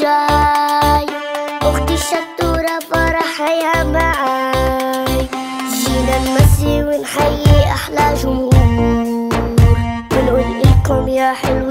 جاي. أختي الشطورة فرحها معاي. جينا نمسي ونحيي أحلى جمهور. ونقول لكم يا حلو